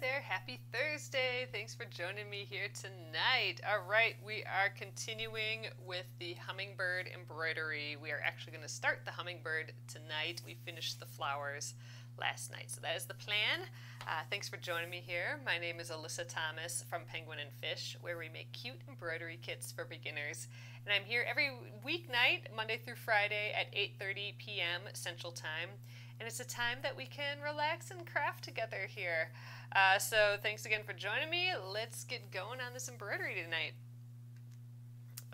there, happy Thursday. Thanks for joining me here tonight. All right, we are continuing with the hummingbird embroidery. We are actually going to start the hummingbird tonight. We finished the flowers last night, so that is the plan. Uh, thanks for joining me here. My name is Alyssa Thomas from Penguin and Fish, where we make cute embroidery kits for beginners. And I'm here every weeknight, Monday through Friday at 8.30 p.m. Central Time and it's a time that we can relax and craft together here. Uh, so thanks again for joining me. Let's get going on this embroidery tonight.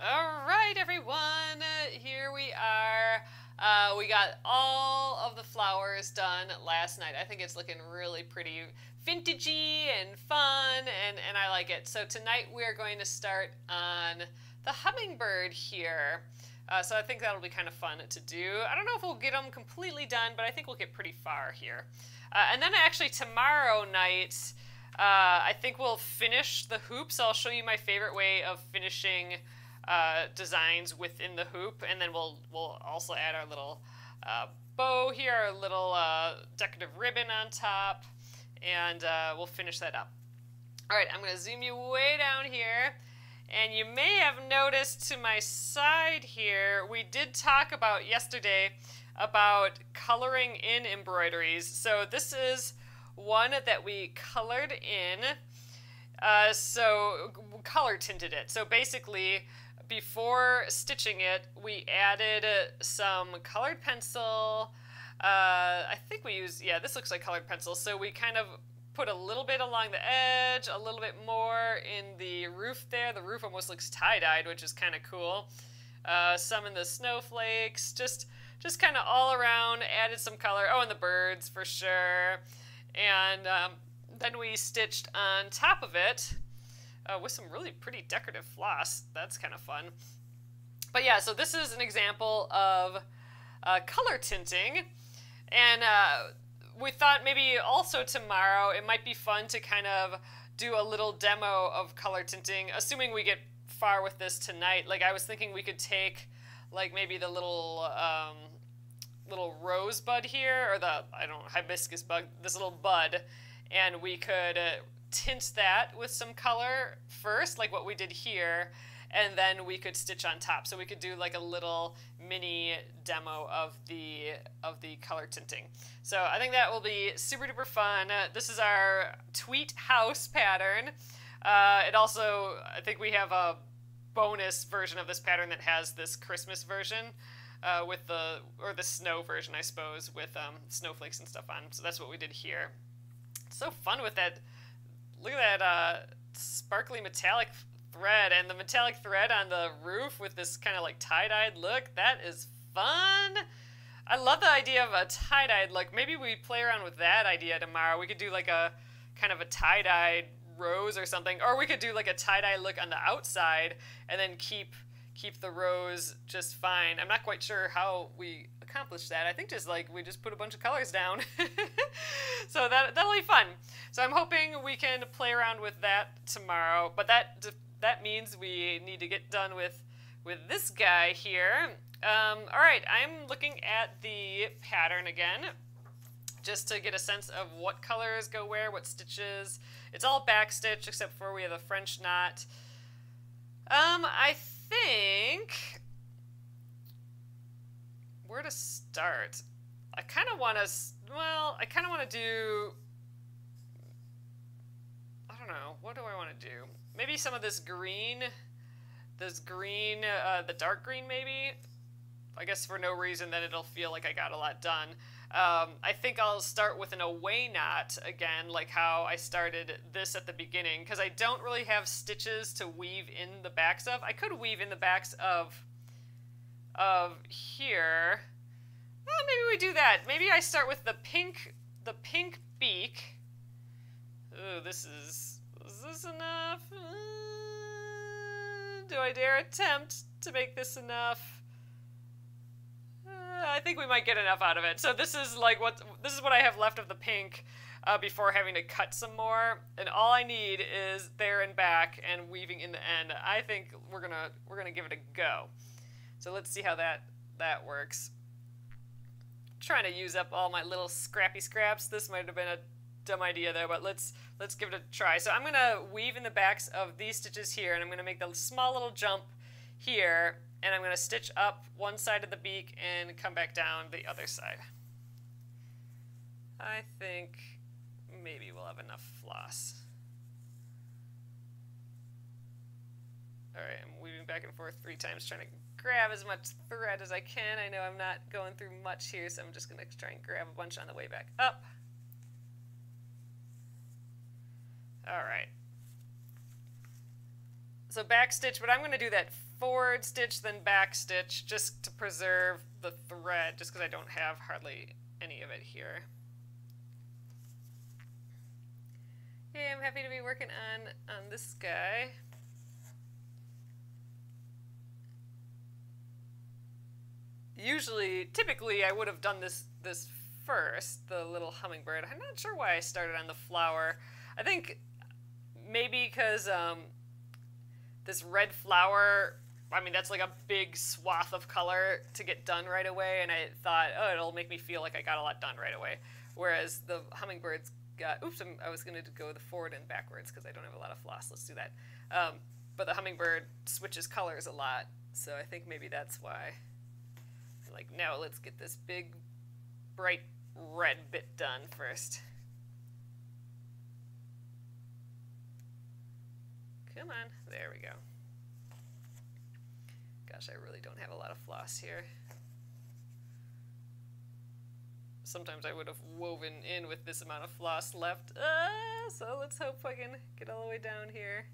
All right, everyone, here we are. Uh, we got all of the flowers done last night. I think it's looking really pretty vintagey and fun, and, and I like it. So tonight we are going to start on the hummingbird here. Uh, so I think that'll be kind of fun to do. I don't know if we'll get them completely done, but I think we'll get pretty far here. Uh, and then actually tomorrow night, uh, I think we'll finish the hoops. I'll show you my favorite way of finishing uh, designs within the hoop, and then we'll we'll also add our little uh, bow here, our little uh, decorative ribbon on top, and we'll finish that up. All right, I'm to zoom you way down here. And you may have noticed to my side here, we did talk about yesterday about coloring in embroideries. So this is one that we colored in. Uh, so color tinted it. So basically, before stitching it, we added some colored pencil. Uh, I think we used, yeah, this looks like colored pencil. So we kind of put a little bit along the edge, a little bit more in the roof there. The roof almost looks tie-dyed, which is kind of cool. Uh, some in the snowflakes, just just kind of all around, added some color. Oh, and the birds for sure. And um, then we stitched on top of it uh, with some really pretty decorative floss. That's kind of fun. But yeah, so this is an example of uh, color tinting. And uh, we thought maybe also tomorrow it might be fun to kind of do a little demo of color tinting, assuming we get far with this tonight. Like I was thinking we could take like maybe the little um, little rosebud here, or the I don't hibiscus bug, this little bud, and we could uh, tint that with some color first, like what we did here, and then we could stitch on top. So we could do like a little mini demo of the of the color tinting. So I think that will be super duper fun. Uh, this is our tweet house pattern. Uh, it also, I think we have a bonus version of this pattern that has this Christmas version uh, with the, or the snow version, I suppose, with um, snowflakes and stuff on. So that's what we did here. It's so fun with that. Look at that uh, sparkly metallic thread and the metallic thread on the roof with this kind of like tie-dyed look. That is fun. I love the idea of a tie-dyed look. Maybe we play around with that idea tomorrow. We could do like a kind of a tie-dyed rose or something. Or we could do like a tie-dye look on the outside and then keep keep the rose just fine. I'm not quite sure how we accomplish that. I think just like we just put a bunch of colors down. so that that'll be fun. So I'm hoping we can play around with that tomorrow. But that that means we need to get done with, with this guy here. Um, all right, I'm looking at the pattern again, just to get a sense of what colors go where, what stitches. It's all back stitch except for we have a French knot. Um, I think where to start. I kind of want to, well, I kind of want to do, I don't know, what do I want to do? Maybe some of this green, this green, uh, the dark green maybe. I guess for no reason, then it'll feel like I got a lot done. Um, I think I'll start with an away knot again, like how I started this at the beginning, because I don't really have stitches to weave in the backs of. I could weave in the backs of, of here. Well, maybe we do that. Maybe I start with the pink, the pink beak. Ooh, this is is this enough? Uh, do I dare attempt to make this enough? Uh, I think we might get enough out of it. So this is like what this is what I have left of the pink uh, before having to cut some more. And all I need is there and back and weaving in the end. I think we're gonna we're gonna give it a go. So let's see how that that works. I'm trying to use up all my little scrappy scraps. This might have been a dumb idea though, but let's let's give it a try. So I'm gonna weave in the backs of these stitches here, and I'm gonna make the small little jump here, and I'm gonna stitch up one side of the beak and come back down the other side. I think maybe we'll have enough floss. Alright, I'm weaving back and forth three times trying to grab as much thread as I can. I know I'm not going through much here, so I'm just to try and grab a bunch on the way back up. Alright. So back stitch, but I'm going to do that forward stitch, then back stitch, just to preserve the thread, just because I don't have hardly any of it here. Hey, I'm happy to be working on, on this guy. Usually, typically, I would have done this this first, the little hummingbird. I'm not sure why I started on the flower. I think maybe because um, this red flower, I mean, that's like a big swath of color to get done right away, and I thought, oh, it'll make me feel like I got a lot done right away. Whereas the hummingbirds got, oops, I'm, i was going to go the forward and backwards because I don't have a lot of floss. Let's do that. Um, but the hummingbird switches colors a lot, so I think maybe that's why. Like, now let's get this big, bright red bit done first. Come on. There we go. Gosh, I really don't have a lot of floss here. Sometimes I would have woven in with this amount of floss left. Uh, so let's hope I can get all the way down here.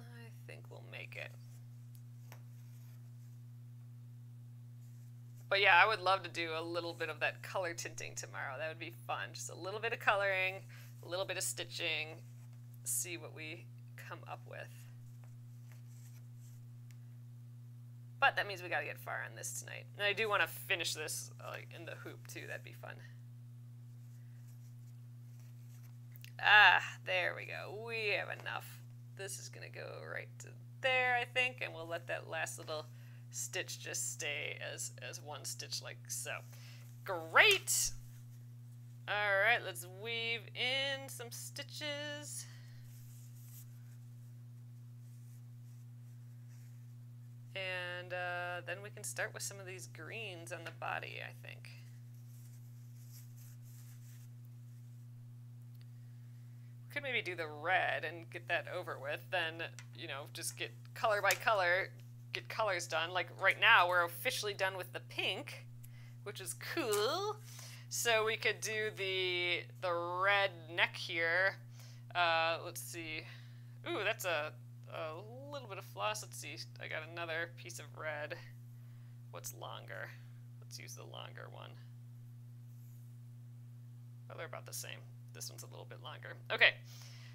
I think we'll make it. But yeah, I would love to do a little bit of that color tinting tomorrow. That would be fun. Just a little bit of coloring, a little bit of stitching, see what we come up with. But that means we gotta get far on this tonight. And I do want to finish this like in the hoop too. That'd be fun. Ah, there we go. We have enough. This is gonna go right to there, I think, and we'll let that last little stitch just stay as, as one stitch like so. Great! Alright, let's weave in some stitches. And uh, then we can start with some of these greens on the body, I think. We could maybe do the red and get that over with, then, you know, just get color by color, get colors done. Like right now, we're officially done with the pink, which is cool. So we could do the the red neck here. Uh, let's see. Ooh, that's a, a little bit of floss. Let's see. I got another piece of red. What's longer? Let's use the longer one. Oh, they're about the same. This one's a little bit longer. Okay.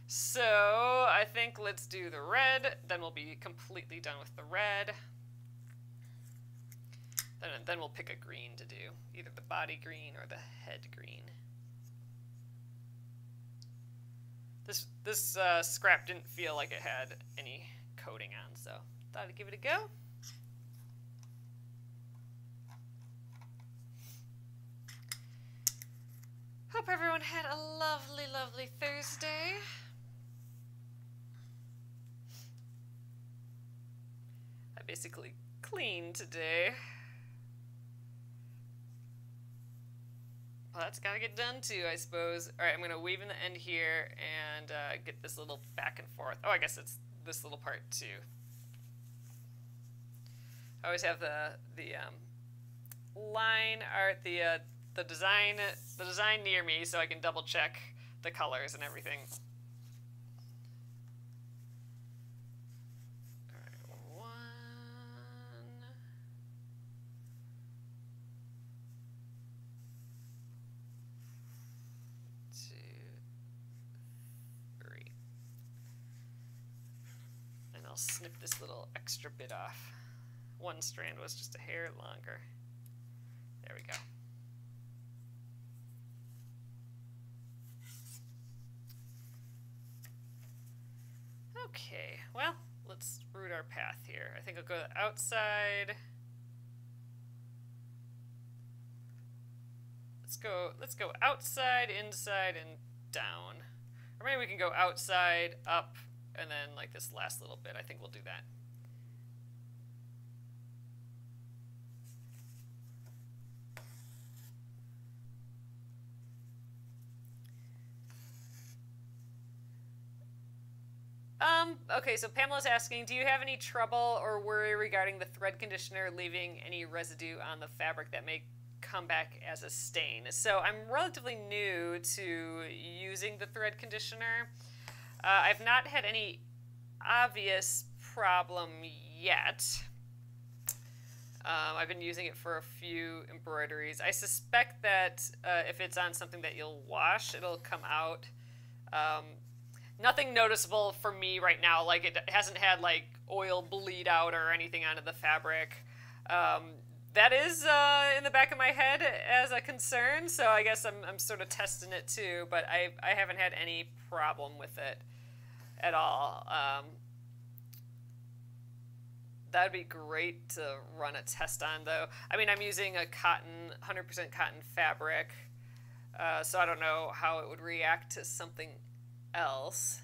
So I think let's do the red, then we'll be completely done with the red. Then, then we'll pick a green to do, either the body green or the head green. This, this uh, scrap didn't feel like it had any coating on, so thought I'd give it a go. Hope everyone had a lovely, lovely Thursday. I basically cleaned today. Well, that's got to get done too, I suppose. All right, I'm to weave in the end here and uh, get this little back and forth. Oh, I guess it's this little part too. I always have the the um, line art, the uh, the design the design near me, so I can double check the colors and everything. I'll snip this little extra bit off. One strand was just a hair longer. There we go. Okay, well, let's route our path here. I think I'll go outside. Let's go, let's go outside, inside, and down. Or maybe we can go outside, up, and then like this last little bit. I think we'll do that. Um, okay, so Pamela's asking, do you have any trouble or worry regarding the thread conditioner leaving any residue on the fabric that may come back as a stain? So I'm relatively new to using the thread conditioner. Uh, I've not had any obvious problem yet. Um, I've been using it for a few embroideries. I suspect that uh, if it's on something that you'll wash, it'll come out. Um, nothing noticeable for me right now. Like it hasn't had like oil bleed out or anything onto the fabric. Um, that is uh, in the back of my head as a concern, so I guess I'm, I'm sort of testing it too, but I, I haven't had any problem with it at all. Um, that would be great to run a test on, though. I mean, I'm using a cotton, 100% cotton fabric, uh, so I don't know how it would react to something else.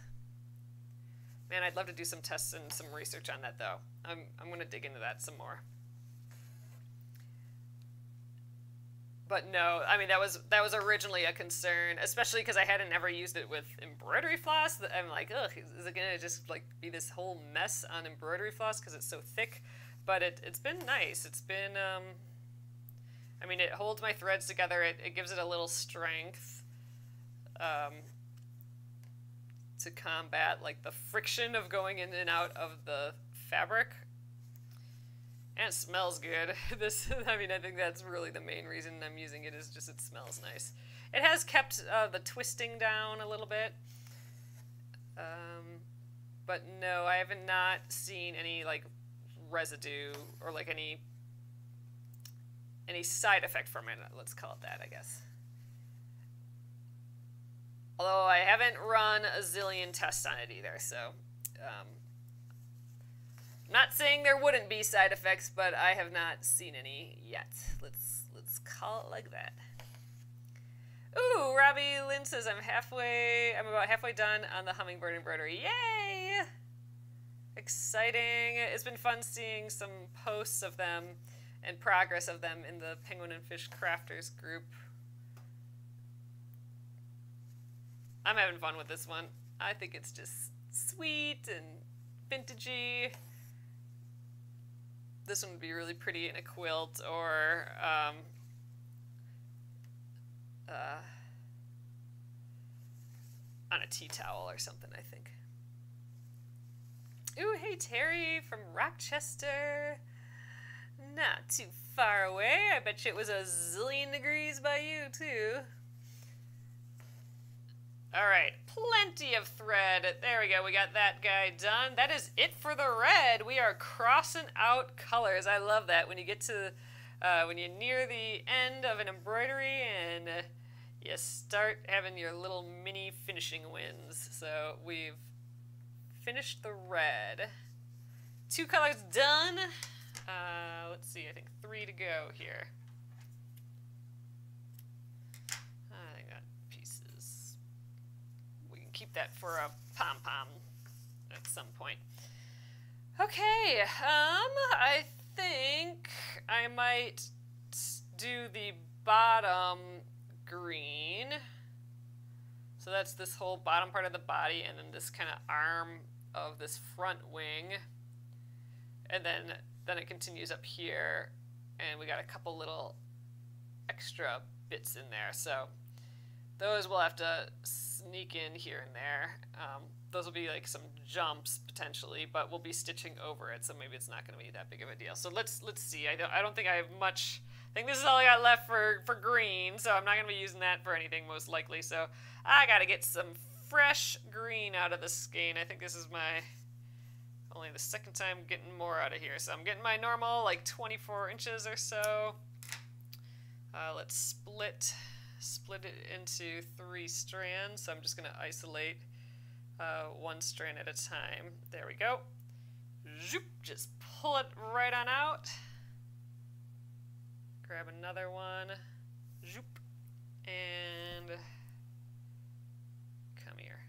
Man, I'd love to do some tests and some research on that, though. I'm, I'm going to dig into that some more. But no, I mean that was that was originally a concern, especially because I hadn't ever used it with embroidery floss. I'm like, ugh, is it gonna just like be this whole mess on embroidery floss because it's so thick? But it it's been nice. It's been, um, I mean, it holds my threads together. It it gives it a little strength. Um, to combat like the friction of going in and out of the fabric. And it smells good. This, I mean, I think that's really the main reason I'm using it is just it smells nice. It has kept uh, the twisting down a little bit. Um, but no, I have not not seen any like residue or like any any side effect from it. Let's call it that, I guess. Although I haven't run a zillion tests on it either, so um, not saying there wouldn't be side effects, but I have not seen any yet. Let's let's call it like that. Ooh, Robbie Lynn says I'm halfway. I'm about halfway done on the hummingbird embroidery. Yay! Exciting. It's been fun seeing some posts of them and progress of them in the Penguin and Fish Crafters group. I'm having fun with this one. I think it's just sweet and vintagey. This one would be really pretty in a quilt or um, uh, on a tea towel or something, I think. Ooh, hey Terry from Rochester. Not too far away. I bet you it was a zillion degrees by you, too. All right, plenty of thread. There we go. We got that guy done. That is it for the red. We are crossing out colors. I love that when you get to uh, when you're near the end of an embroidery and you start having your little mini finishing wins. So we've finished the red. Two colors done. Uh, let's see. I think three to go here. Keep that for a pom pom at some point. Okay, um, I think I might do the bottom green. So that's this whole bottom part of the body and then this kind of arm of this front wing. And then, then it continues up here and we got a couple little extra bits in there. So those we'll have to sneak in here and there. Um, those will be like some jumps potentially, but we'll be stitching over it, so maybe it's not going to be that big of a deal. So let's let's see. I don't I don't think I have much. I think this is all I got left for for green, so I'm not going to be using that for anything most likely. So I got to get some fresh green out of the skein. I think this is my only the second time getting more out of here. So I'm getting my normal like 24 inches or so. Uh, let's split split it into three strands. So I'm just going to isolate uh, one strand at a time. There we go. Zoop, just pull it right on out. Grab another one. Zoop. And come here.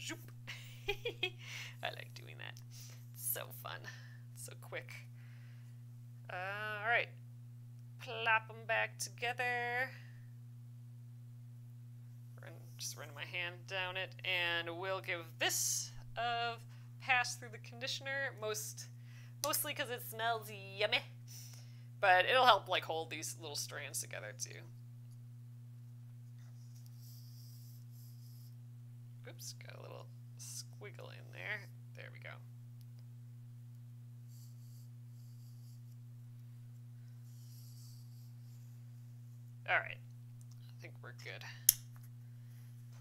Zoop. I like doing that. So fun. So quick. Uh, all right. Plop them back together. Just run my hand down it, and we'll give this a pass through the conditioner. Most, mostly because it smells yummy. But it'll help like hold these little strands together too. Oops, got a little squiggle in there. There we go. All right, I think we're good.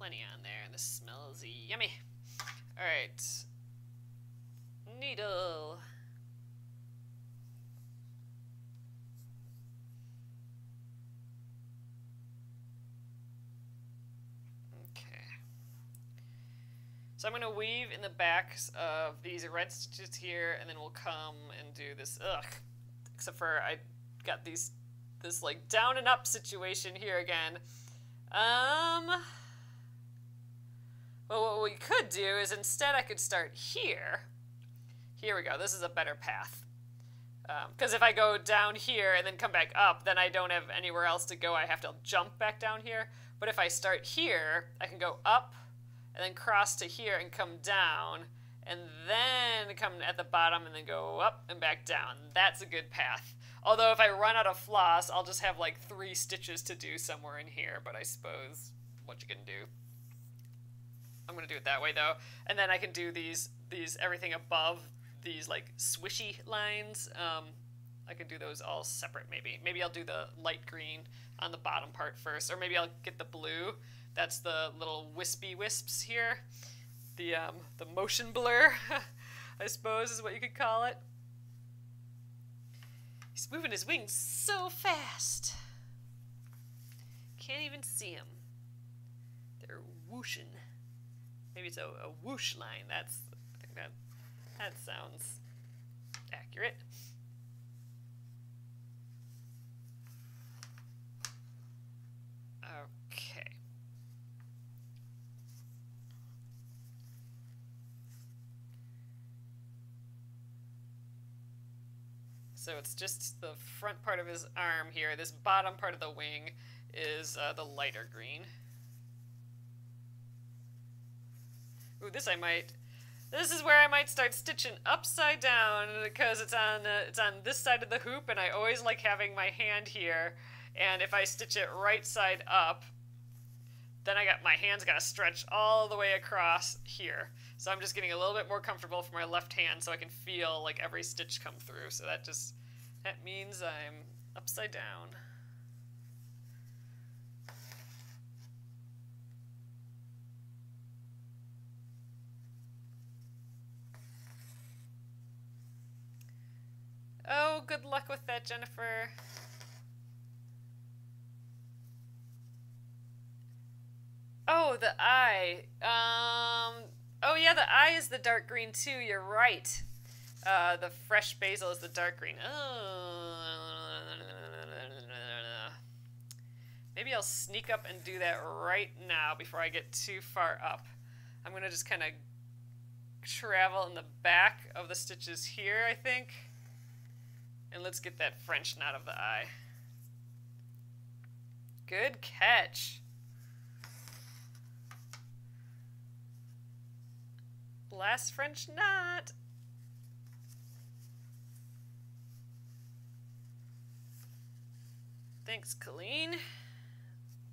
Plenty on there, and this smells yummy. All right, needle. Okay. So I'm going to weave in the backs of these red stitches here, and then we'll come and do this, ugh, except for I got these, this like down and up situation here again. Um, well, what we could do is instead I could start here. Here we go, this is a better path. Because um, if I go down here and then come back up, then I don't have anywhere else to go. I have to jump back down here. But if I start here, I can go up, and then cross to here and come down, and then come at the bottom and then go up and back down. That's a good path. Although if I run out of floss, I'll just have like three stitches to do somewhere in here, but I suppose what you can do. I'm gonna do it that way though. And then I can do these, these everything above these like swishy lines. Um, I can do those all separate maybe. Maybe I'll do the light green on the bottom part first, or maybe I'll get the blue that's the little wispy wisps here. The, um, the motion blur, I suppose is what you could call it. He's moving his wings so fast. Can't even see him. They're whooshing. Maybe it's a, a whoosh line. That's, I think that, that sounds accurate. Okay. So it's just the front part of his arm here. This bottom part of the wing is uh, the lighter green. Ooh, this I might... This is where I might start stitching upside down because it's on uh, it's on this side of the hoop and I always like having my hand here and if I stitch it right side up then I got my hands got to stretch all the way across here. So I'm just getting a little bit more comfortable for my left hand so I can feel like every stitch come through. So that just, that means I'm upside down. Oh, good luck with that, Jennifer. Oh, the eye. Um, Oh yeah, the eye is the dark green too. You're right. Uh, the fresh basil is the dark green. Oh. Maybe I'll sneak up and do that right now before I get too far up. I'm going to just kind of travel in the back of the stitches here, I think. And let's get that French knot of the eye. Good catch. Last French knot. Thanks, Colleen.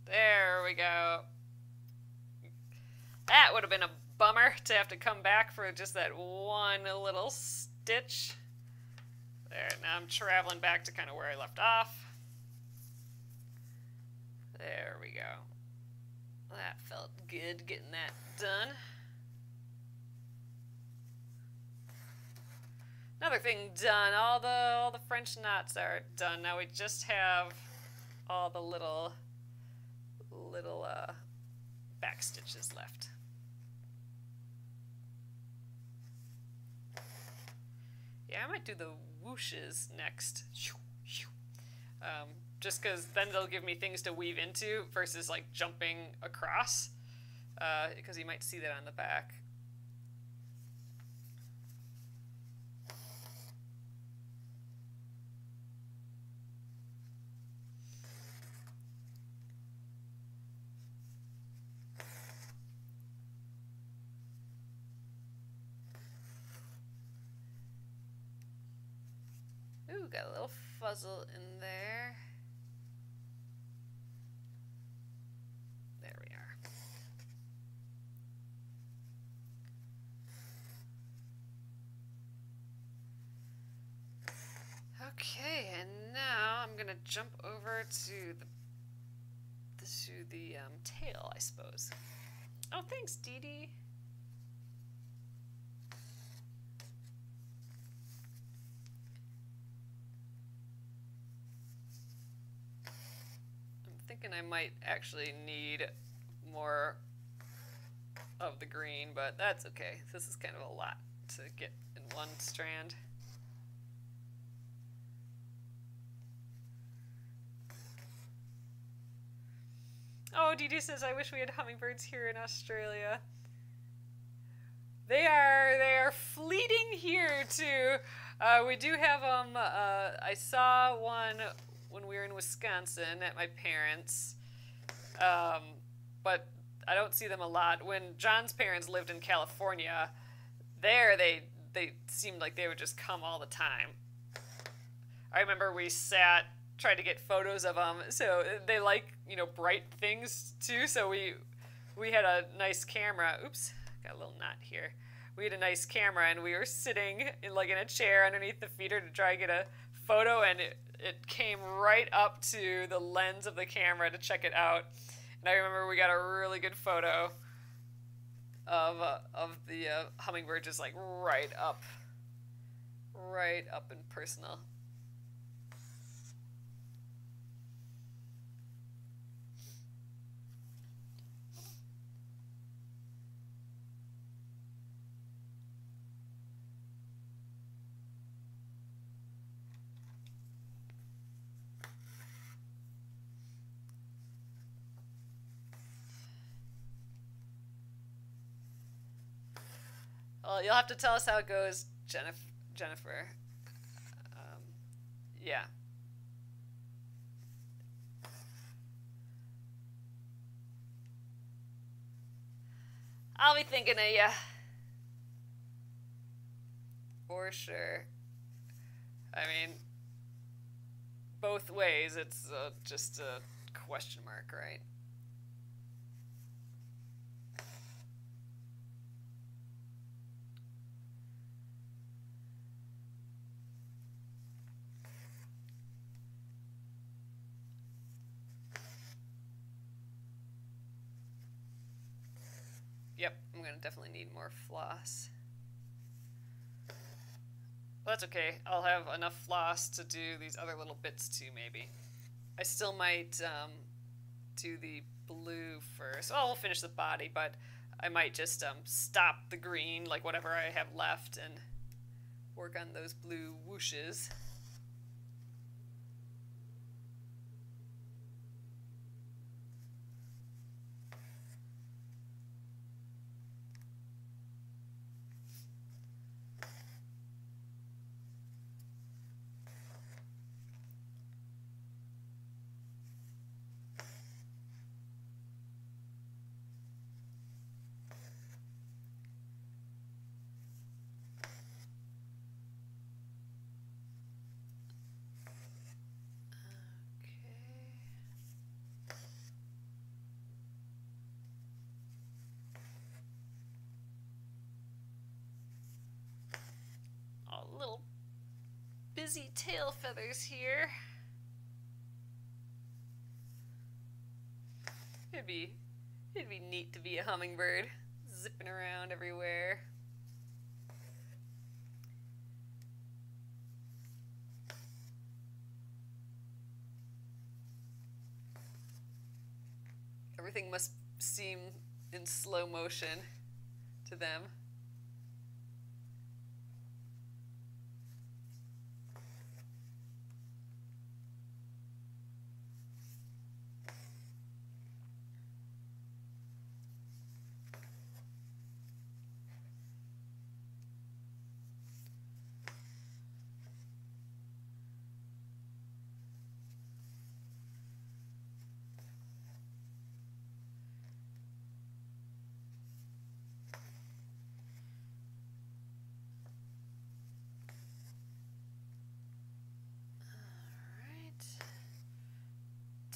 There we go. That would have been a bummer to have to come back for just that one little stitch. There, now I'm traveling back to kind of where I left off. There we go. That felt good getting that done. Another thing done. All the all the French knots are done. Now we just have all the little little uh, back stitches left. Yeah, I might do the whooshes next. Um, just because then they'll give me things to weave into versus like jumping across. Because uh, you might see that on the back. Got a little fuzzle in there. There we are. Okay, and now I'm gonna jump over to the to the um, tail, I suppose. Oh, thanks, Dee Dee. thinking I might actually need more of the green, but that's okay. This is kind of a lot to get in one strand. Oh, Dee says, I wish we had hummingbirds here in Australia. They are they are fleeting here too. Uh, we do have them. Um, uh, I saw one when we were in Wisconsin at my parents. Um, but I don't see them a lot. When John's parents lived in California, there they they seemed like they would just come all the time. I remember we sat tried to get photos of them. So they like you know bright things too. So we we had a nice camera. Oops, got a little knot here. We had a nice camera and we were sitting in like in a chair underneath the feeder to try to get a photo and it, it came right up to the lens of the camera to check it out. And I remember we got a really good photo of uh, of the uh, hummingbird just like right up, right up and personal. Well, you'll have to tell us how it goes, Jennifer. Jennifer. Um, yeah. I'll be thinking of you. For sure. I mean, both ways, it's uh, just a question mark, right? Yep, I'm gonna definitely need more floss. Well, that's okay. I'll have enough floss to do these other little bits too, maybe. I still might um, do the blue first. Well, we'll finish the body, but I might just um, stop the green, like whatever I have left, and work on those blue whooshes. Busy tail feathers here. It'd be it'd be neat to be a hummingbird, zipping around everywhere. Everything must seem in slow motion to them.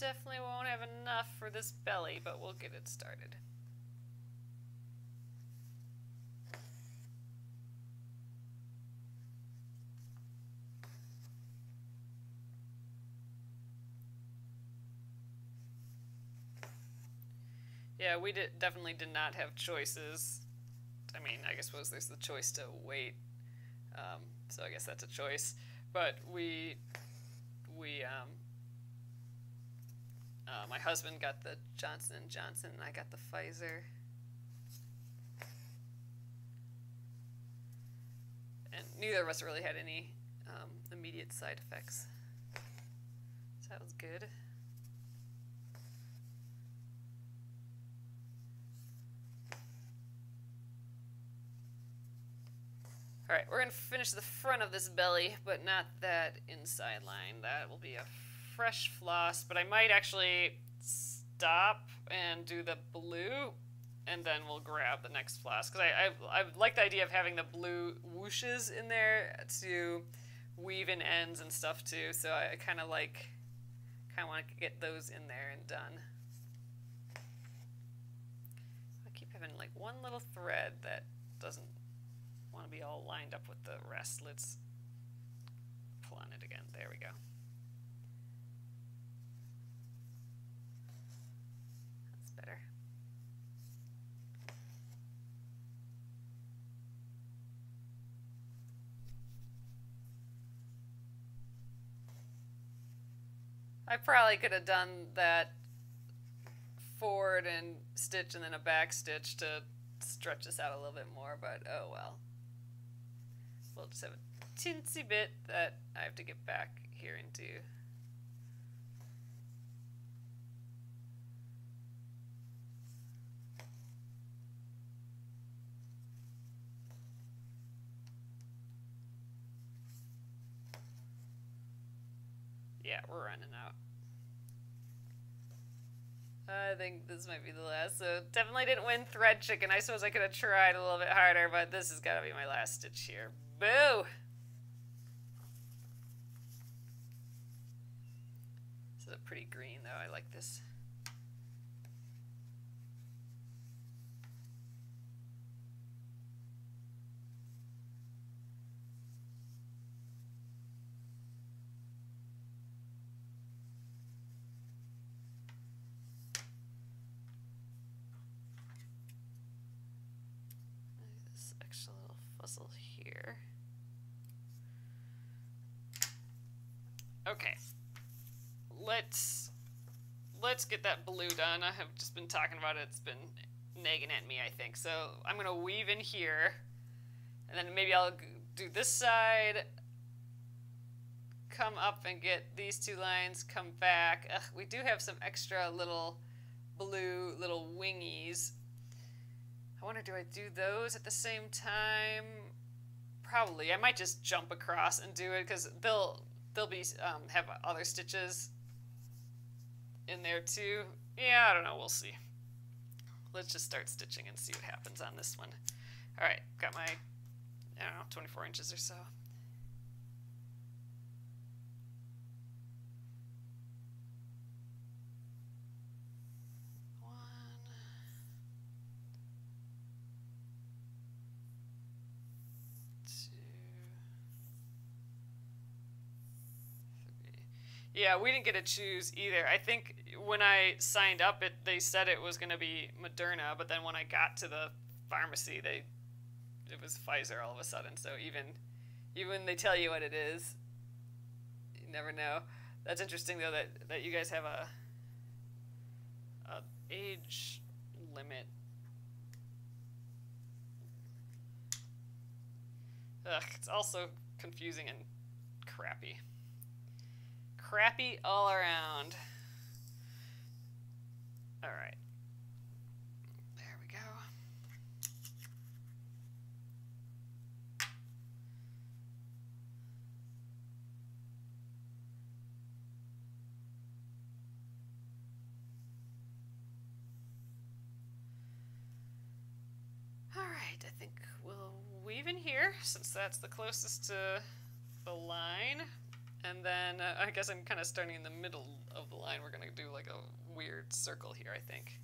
definitely won't have enough for this belly, but we'll get it started. Yeah, we did definitely did not have choices. I mean, I suppose there's the choice to wait, um, so I guess that's a choice. But we, we, um, uh, my husband got the Johnson and Johnson, and I got the Pfizer. And neither of us really had any um, immediate side effects. So that was good. All right, we're gonna finish the front of this belly, but not that inside line. That will be a fresh floss, but I might actually stop and do the blue, and then we'll grab the next floss. Because I, I, I like the idea of having the blue whooshes in there to weave in ends and stuff too, so I, kind of like, kind of want to get those in there and done. I keep having like one little thread that doesn't want to be all lined up with the rest. Let's pull on it again. There we go. Better. I probably could have done that forward and stitch and then a back stitch to stretch this out a little bit more, but oh well. We'll just have a teensy bit that I have to get back here into. Yeah, we're running out. I think this might be the last. So definitely didn't win thread chicken. I suppose I could have tried a little bit harder, but this has got to be my last stitch here. Boo! This is a pretty green though. I like this. Okay. Let's let's get that blue done. I have just been talking about it. It's been nagging at me, I think. So I'm going to weave in here. And then maybe I'll do this side. Come up and get these two lines. Come back. Ugh, we do have some extra little blue little wingies. I wonder, do I do those at the same time? Probably. I might just jump across and do it because they'll they'll be um, have other stitches in there too. Yeah, I don't know. We'll see. Let's just start stitching and see what happens on this one. All right, got my, I don't know, 24 inches or so. Yeah, we didn't get to choose either. I think when I signed up, it they said it was going to be Moderna, but then when I got to the pharmacy, they it was Pfizer all of a sudden. So even even they tell you what it is, you never know. That's interesting though that that you guys have a a age limit. Ugh, it's also confusing and crappy crappy all around. All right. There we go. All right, I think we'll weave in here since that's the closest to the line. And then uh, I guess I'm kind of starting in the middle of the line, we're going to do like a weird circle here, I think.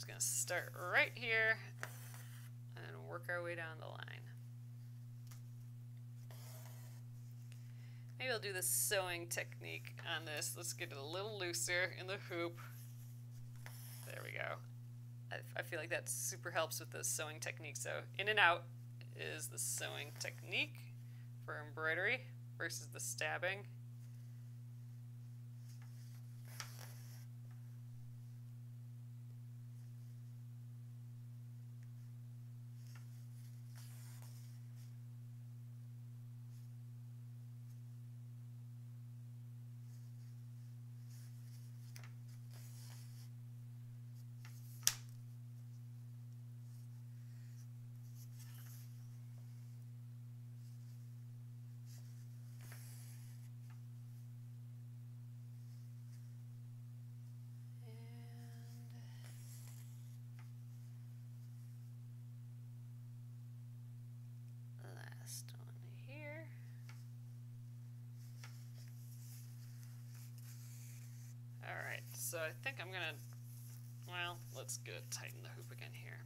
just going to start right here and work our way down the line. Maybe I'll do the sewing technique on this. Let's get it a little looser in the hoop. There we go. I, I feel like that super helps with the sewing technique. So in and out is the sewing technique for embroidery versus the stabbing. So I think I'm gonna, well, let's go tighten the hoop again here.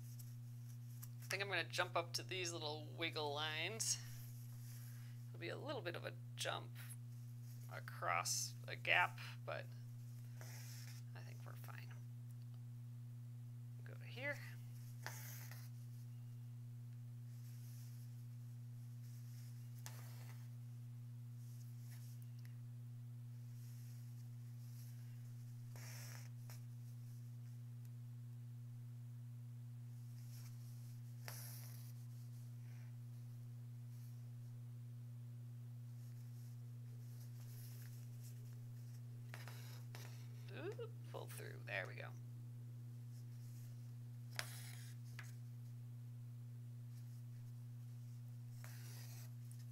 I think I'm gonna jump up to these little wiggle lines. It'll be a little bit of a jump across a gap, but I think we're fine. Go to here. There we go.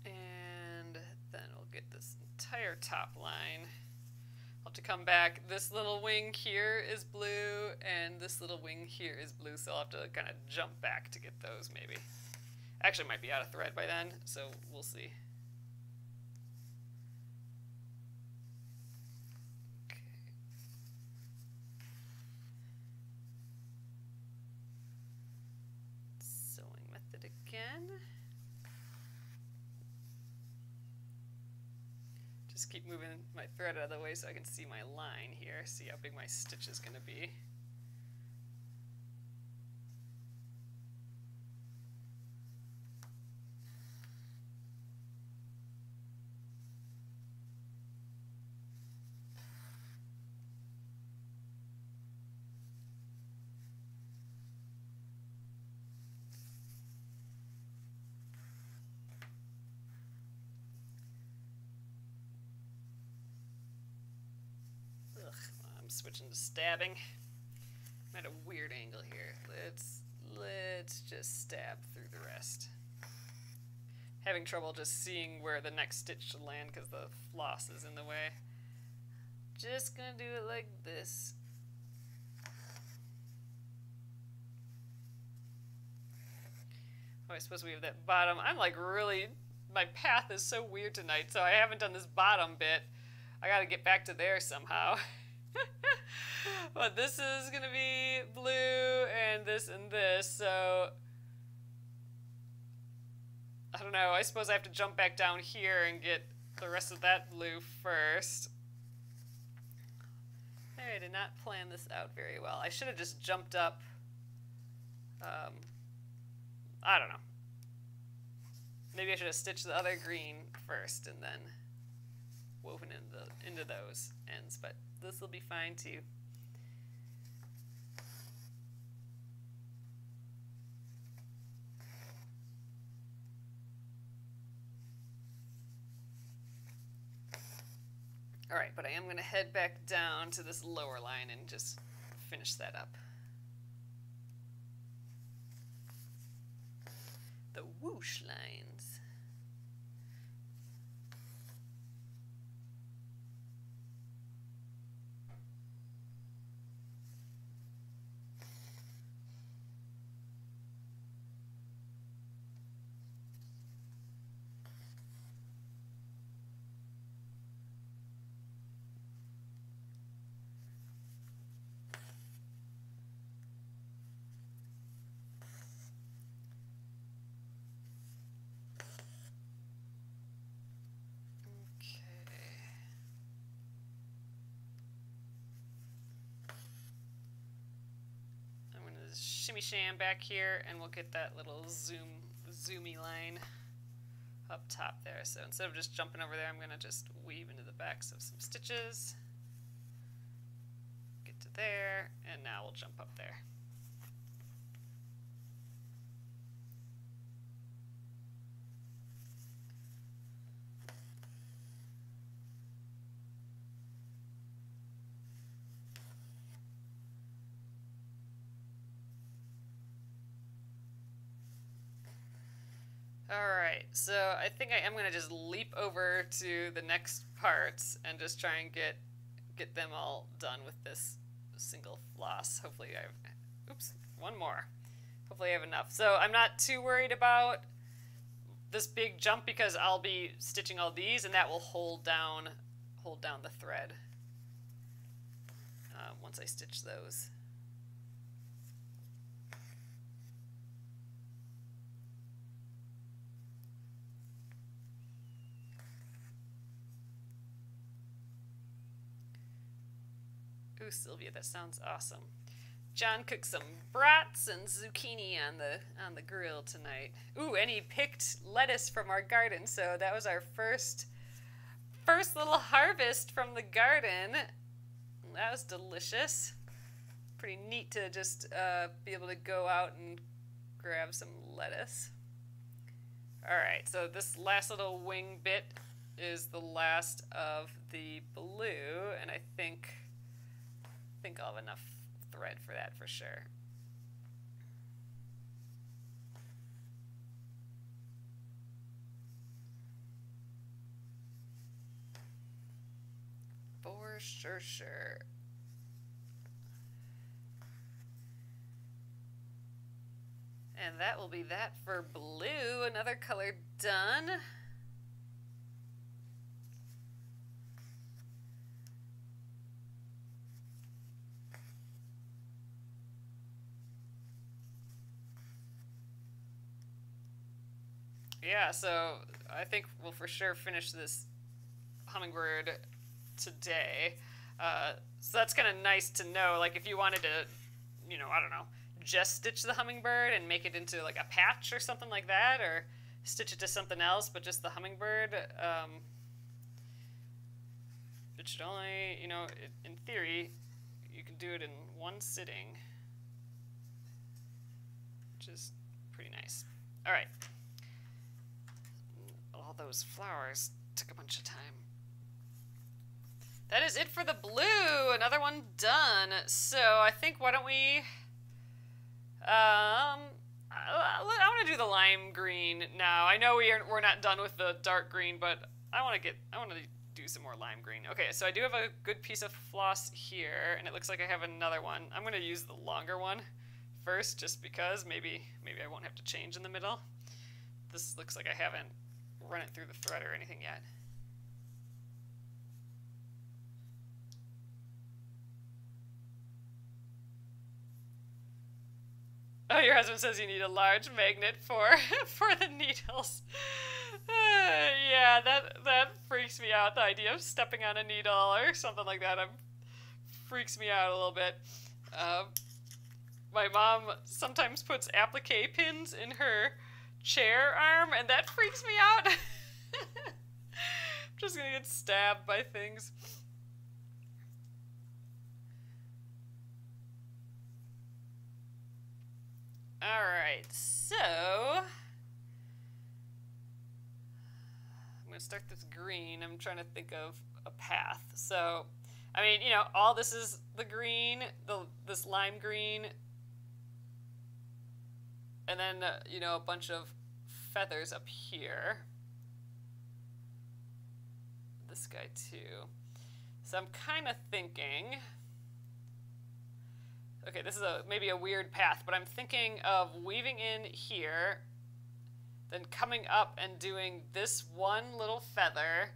And then we'll get this entire top line. I'll have to come back. This little wing here is blue, and this little wing here is blue, so I'll have to kind of jump back to get those maybe. Actually, might be out of thread by then, so we'll see. Keep moving my thread out of the way so I can see my line here, see how big my stitch is going to be. To stabbing. I'm at a weird angle here. Let's let's just stab through the rest. Having trouble just seeing where the next stitch should land because the floss is in the way. Just gonna do it like this. Oh, I suppose we have that bottom. I'm like really, my path is so weird tonight, so I haven't done this bottom bit. I gotta get back to there somehow. but this is to be blue and this and this, so I don't know. I suppose I have to jump back down here and get the rest of that blue first. I did not plan this out very well. I should have just jumped up. Um, I don't know. Maybe I should have stitched the other green first and then woven into, into those ends, but this will be fine too. All right, but I am going to head back down to this lower line and just finish that up. The whoosh lines. Sham back here and we'll get that little zoom zoomy line up top there. So instead of just jumping over there, I'm going to just weave into the backs of some stitches. Get to there, and now we'll jump up there. Alright, so I think I am going to just leap over to the next parts and just try and get get them all done with this single floss. Hopefully I have, oops, one more. Hopefully I have enough. So I'm not too worried about this big jump because I'll be stitching all these and that will hold down hold down the thread uh, once I stitch those. Ooh, Sylvia, that sounds awesome. John cooked some brats and zucchini on the on the grill tonight. Ooh, and he picked lettuce from our garden, so that was our first first little harvest from the garden. That was delicious. Pretty neat to just uh, be able to go out and grab some lettuce. All right, so this last little wing bit is the last of the blue, and I think think I'll have enough thread for that for sure. For sure, sure. And that will be that for blue. Another color done. Yeah, so I think we'll for sure finish this hummingbird today. Uh, so that's kind of nice to know. Like if you wanted to, you know, I don't know, just stitch the hummingbird and make it into like a patch or something like that, or stitch it to something else, but just the hummingbird. Um, it should only, you know, it, in theory, you can do it in one sitting, which is pretty nice. All right all those flowers took a bunch of time. That is it for the blue. Another one done. So I think why don't we... Um, I, I want to do the lime green now. I know we are, we're not done with the dark green, but I want to get I want to do some more lime green. Okay, so I do have a good piece of floss here, and it looks like I have another one. I'm going to use the longer one first, just because maybe maybe I won't have to change in the middle. This looks like I haven't run it through the thread or anything yet. Oh, your husband says you need a large magnet for for the needles. Uh, yeah, that that freaks me out. The idea of stepping on a needle or something like that, um, freaks me out a little bit. Uh, my mom sometimes puts applique pins in her chair arm, and that freaks me out. I'm just gonna get stabbed by things. Alright, so... I'm gonna start this green. I'm trying to think of a path. So, I mean, you know, all this is the green, the this lime green, and then, uh, you know, a bunch of feathers up here. This guy too. So I'm kind of thinking. Okay, this is a maybe a weird path, but I'm thinking of weaving in here, then coming up and doing this one little feather,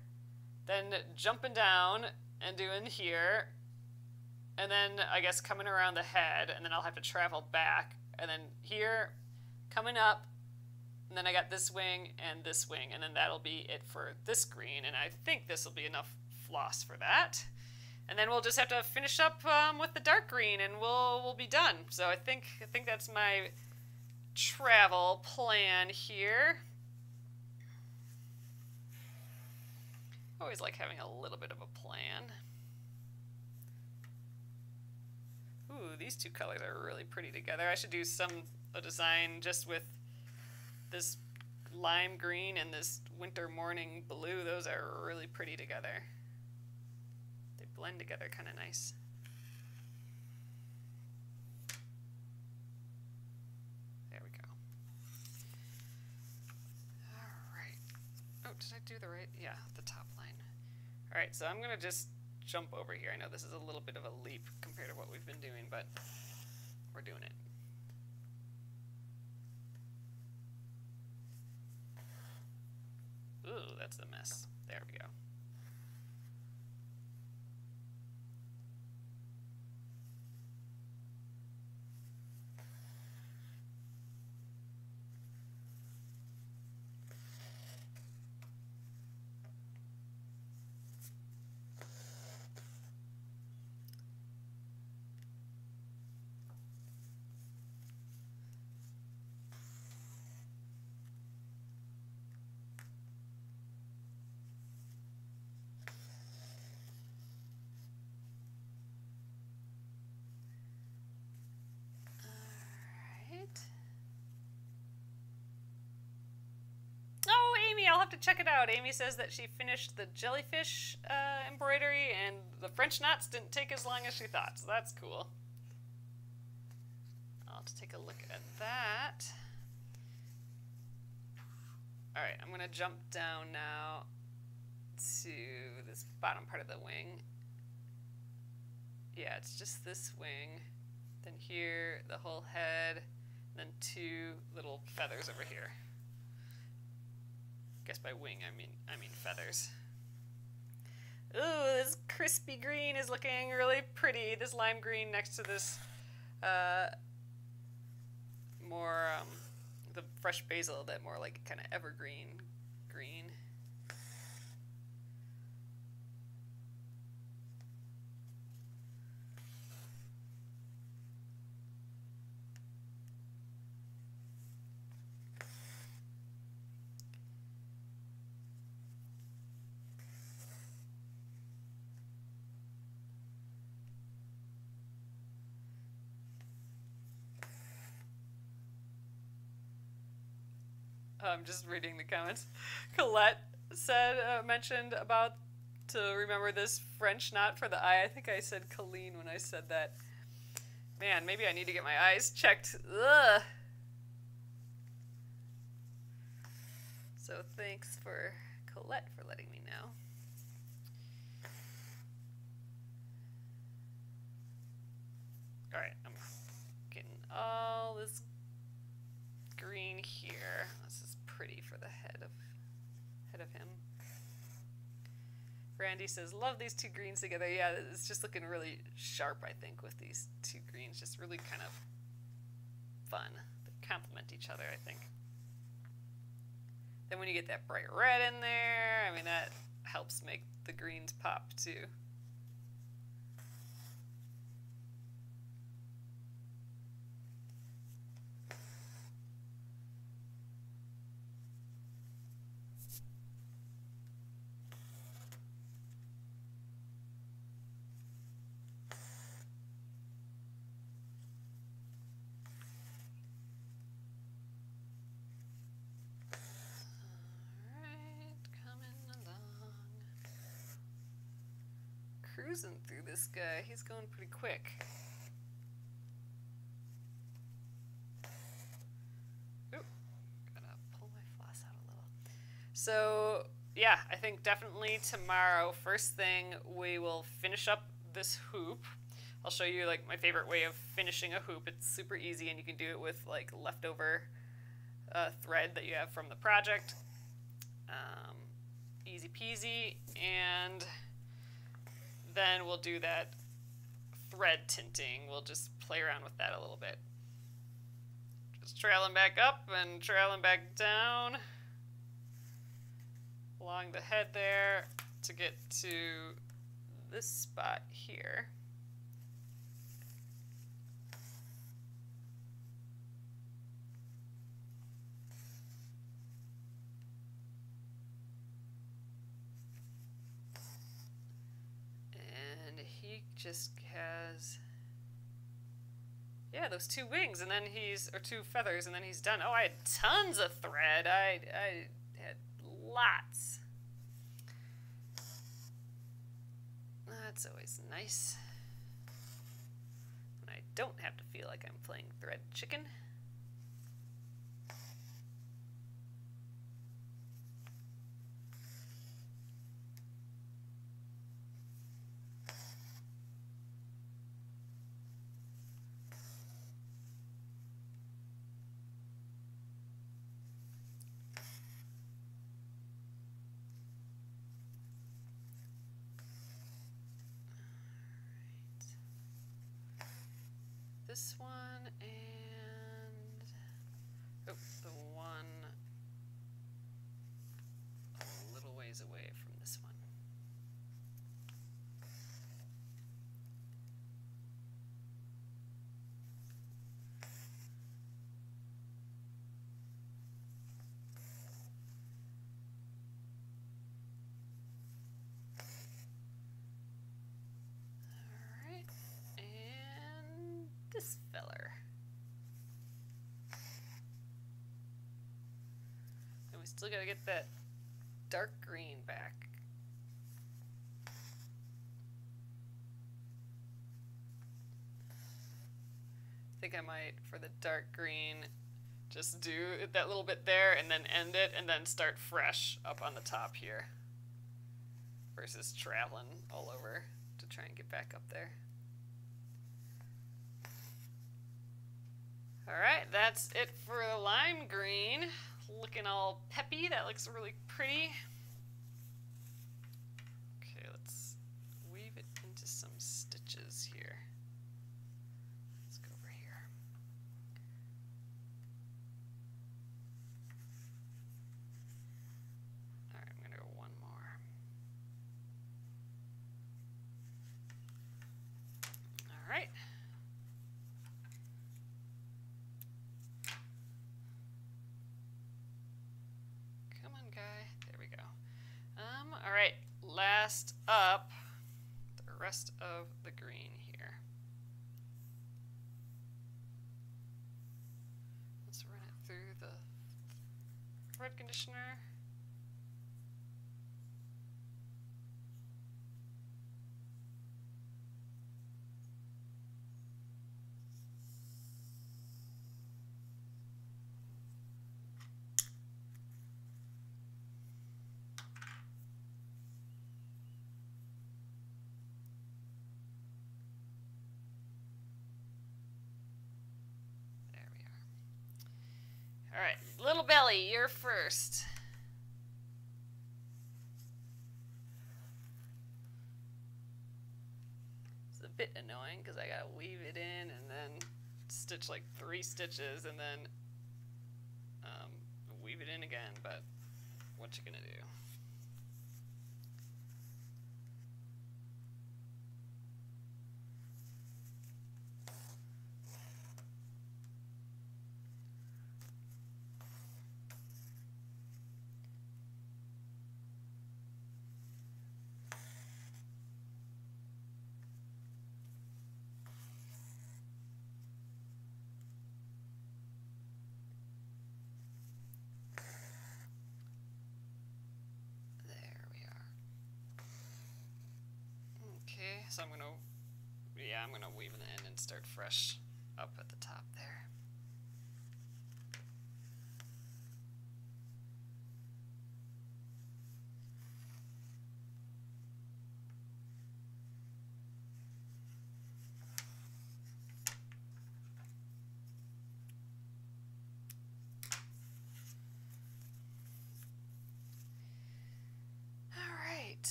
then jumping down and doing here, and then I guess coming around the head, and then I'll have to travel back, and then here, coming up, and then I got this wing and this wing, and then that'll be it for this green, and I think this will be enough floss for that. And then we'll just have to finish up um, with the dark green, and we'll we'll be done. So I think I think that's my travel plan here. Always like having a little bit of a plan. Ooh, these two colors are really pretty together. I should do some a design just with this lime green and this winter morning blue. Those are really pretty together. They blend together kind of nice. There we go. All right. Oh, did I do the right? Yeah, the top line. All right, so I'm going to just jump over here. I know this is a little bit of a leap compared to what we've been doing, but we're doing it. Ooh, that's a mess. There we go. I'll have to check it out. Amy says that she finished the jellyfish uh, embroidery and the French knots didn't take as long as she thought, so that's cool. I'll have to take a look at that. All right, I'm gonna jump down now to this bottom part of the wing. Yeah, it's just this wing. Then here, the whole head, then two little feathers over here guess by wing I mean I mean feathers. Ooh, this crispy green is looking really pretty. This lime green next to this uh, more um, the fresh basil, that more like kind of evergreen green. I'm just reading the comments. Colette said, uh, mentioned about to remember this French knot for the eye. I think I said Colleen when I said that. Man, maybe I need to get my eyes checked. Ugh. So thanks for Colette for letting me know. All right, I'm getting all this green here. This is pretty for the head of head of him. Randy says, "Love these two greens together." Yeah, it's just looking really sharp. I think with these two greens, just really kind of fun. They complement each other. I think. Then when you get that bright red in there, I mean that helps make the greens pop too. cruising through guy. He's going pretty quick. Oop, gotta pull my floss so yeah, I think definitely tomorrow, first thing, we will finish up this hoop. I'll show you like my favorite way of finishing a hoop. It's super easy and you can do it with like leftover uh, thread that you have from the project. Um, easy peasy. And then we'll do that thread tinting. We'll just play around with that a little bit. Just trailing back up and trailing back down along the head there to get to this spot here. And he just has yeah, those two wings, and then he's or two feathers, and then he's done. Oh, I had tons of thread. I I had lots. That's always nice. And I don't have to feel like I'm playing thread chicken. this one and oh, the one a little ways away from this one. All right, and this feller. And we still gotta get that dark green back. I think I might, for the dark green, just do that little bit there and then end it and then start fresh up on the top here versus traveling all over to try and get back up there. All right, that's it for the lime green. Looking all peppy, that looks really pretty. Okay, let's weave it into some stitches here. Let's go over here. All right, I'm gonna go one more. All right. Come on, guy. There we go. Um, all right, last up, the rest of the green here. Let's run it through the thread conditioner. Are. All right, little belly, you're first. It's a bit annoying because I gotta weave it in and then stitch like three stitches and then um, weave it in again. But what you gonna do? There we are. Okay, so I'm gonna, yeah, I'm gonna weave in and start fresh up at the top there.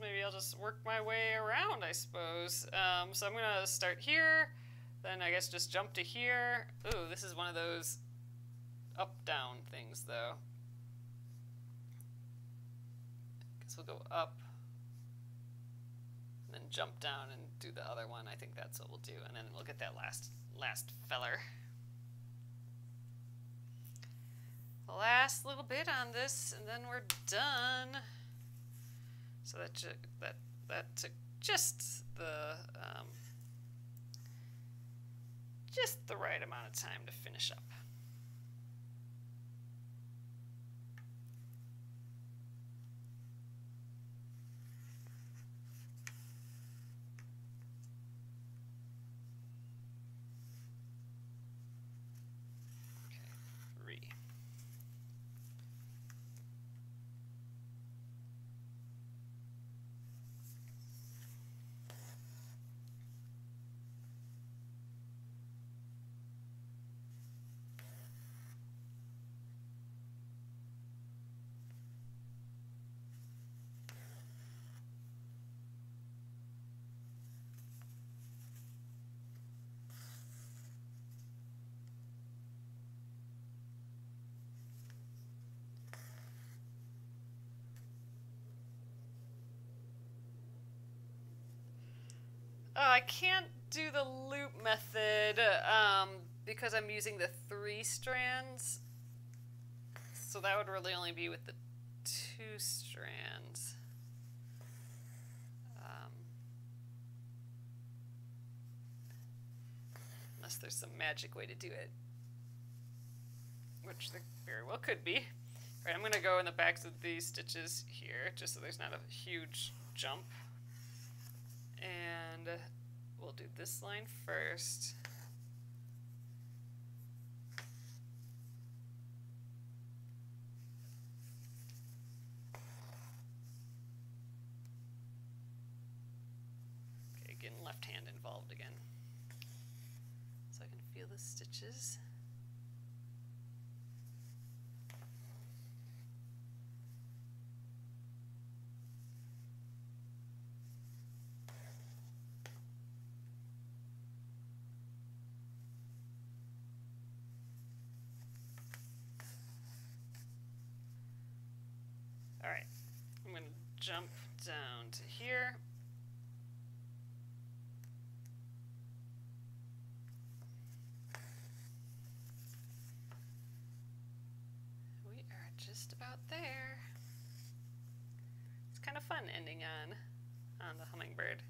Maybe I'll just work my way around, I suppose. Um, so I'm going to start here, then I guess just jump to here. Ooh, this is one of those up-down things, though. Guess we'll go up, and then jump down and do the other one. I think that's what we'll do, and then we'll get that last last feller. The last little bit on this, and then we're done. So that that that took just the um, just the right amount of time to finish up. Oh, I can't do the loop method um, because I'm using the three strands. So that would really only be with the two strands. Um, unless there's some magic way to do it. Which there very well could be. All right, I'm going to go in the backs of these stitches here, just so there's not a huge jump. And we'll do this line first. Okay, getting left hand involved again. So I can feel the stitches. Jump down to here. We are just about there. It's kind of fun ending on on the hummingbird.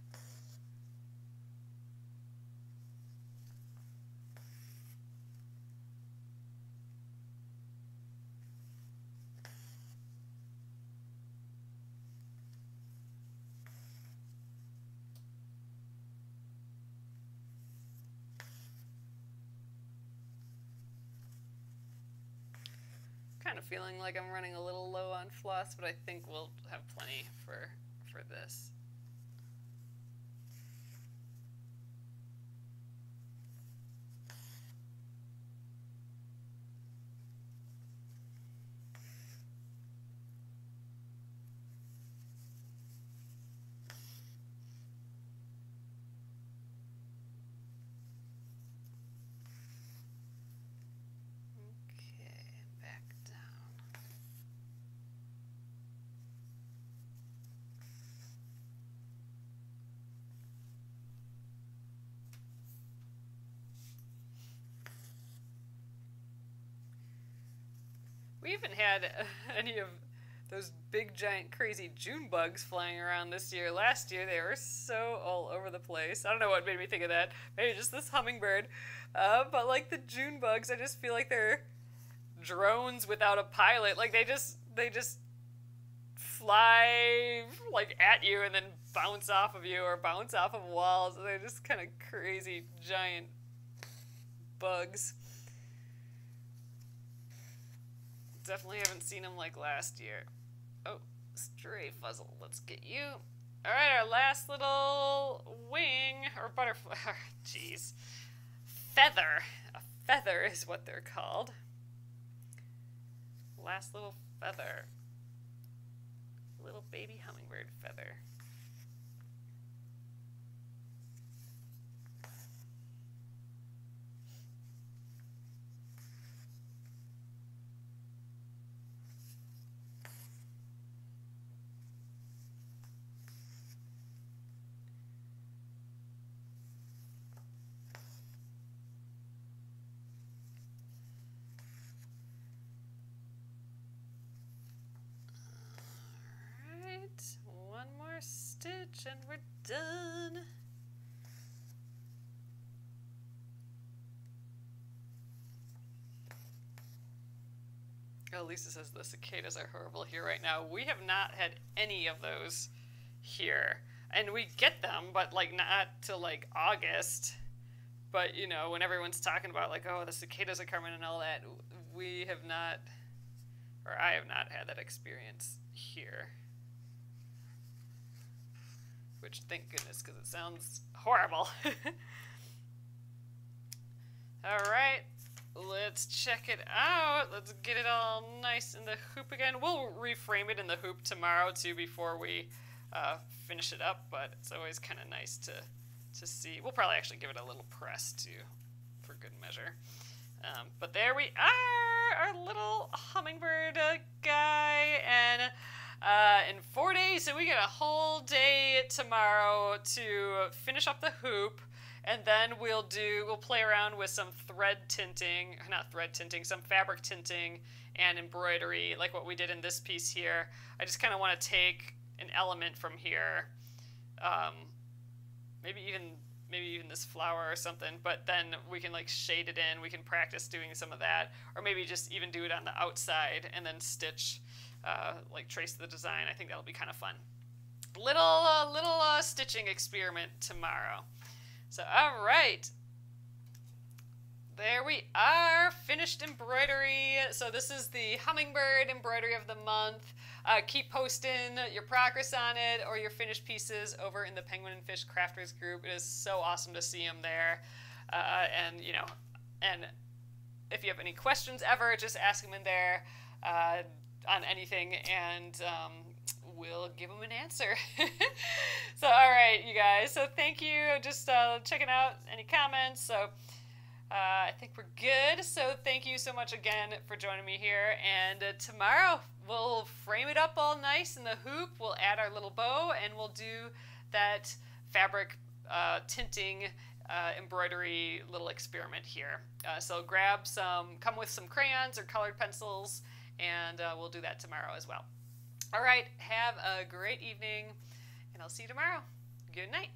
Feeling like I'm running a little low on floss, but I think we'll have plenty for, for this. We haven't had any of those big, giant, crazy June bugs flying around this year. Last year, they were so all over the place. I don't know what made me think of that. Maybe just this hummingbird. Uh, but like the June bugs, I just feel like they're drones without a pilot. Like they just, they just fly like at you and then bounce off of you or bounce off of walls. They're just kind of crazy, giant bugs. Definitely haven't seen him like last year. Oh, stray fuzzle. Let's get you. All right, our last little wing or butterfly. Jeez, feather. A feather is what they're called. Last little feather. little baby hummingbird feather. Stitch and we're done. Oh, Lisa says the cicadas are horrible here right now. We have not had any of those here. And we get them, but like not till like August. But you know, when everyone's talking about like, oh, the cicadas are coming and all that, we have not, or I have not had that experience here which thank goodness because it sounds horrible. all right, let's check it out. Let's get it all nice in the hoop again. We'll reframe it in the hoop tomorrow too before we uh, finish it up, but it's always kind of nice to to see. We'll probably actually give it a little press too, for good measure. Um, but there we are, our little hummingbird uh, guy, and uh, in four days, so we get a whole day tomorrow to finish up the hoop, and then we'll do we'll play around with some thread tinting, not thread tinting, some fabric tinting and embroidery, like what we did in this piece here. I just kind of want to take an element from here, um, maybe even maybe even this flower or something, but then we can like shade it in. We can practice doing some of that, or maybe just even do it on the outside and then stitch uh, like trace the design. I think that'll be kind of fun. Little uh, little uh, stitching experiment tomorrow. So all right, there we are, finished embroidery. So this is the hummingbird embroidery of the month. Uh, keep posting your progress on it or your finished pieces over in the Penguin and Fish Crafters group. It is so awesome to see them there. Uh, and, you know, and if you have any questions ever, just ask them in there. Uh, on anything, and um, we'll give them an answer. so, all right, you guys. So, thank you. Just uh, checking out any comments. So, uh, I think we're good. So, thank you so much again for joining me here. And uh, tomorrow, we'll frame it up all nice in the hoop. We'll add our little bow, and we'll do that fabric uh, tinting uh, embroidery little experiment here. Uh, so grab some, come with some crayons or colored pencils, and uh, we'll do that tomorrow as well. All right, have a great evening, and I'll see you tomorrow. Good night.